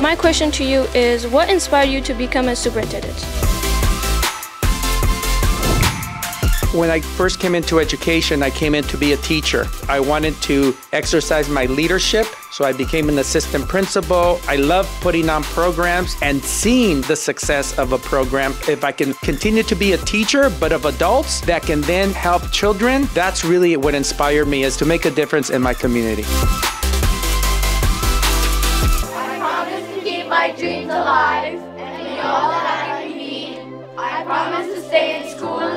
my question to you is what inspired you to become a superintendent? When I first came into education, I came in to be a teacher. I wanted to exercise my leadership, so I became an assistant principal. I love putting on programs and seeing the success of a program. If I can continue to be a teacher, but of adults that can then help children, that's really what inspired me is to make a difference in my community. My dreams alive and be all that I can be. I promise to stay in school